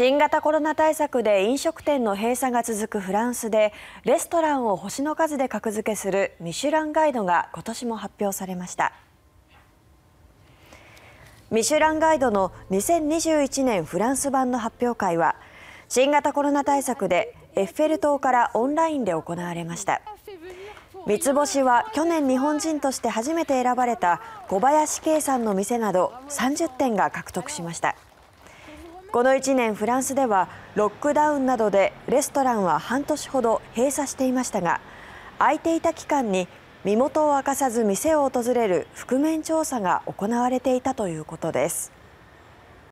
新型コロナ対策で飲食店の閉鎖が続くフランスでレストランを星の数で格付けするミシュランガイドが今年も発表されました。ミシュランガイドの2021年フランス版の発表会は新型コロナ対策でエッフェル塔からオンラインで行われました。三つ星は去年日本人として初めて選ばれた小林圭さんの店など30点が獲得しました。この1年フランスではロックダウンなどでレストランは半年ほど閉鎖していましたが空いていた期間に身元を明かさず店を訪れる覆面調査が行われていたということです。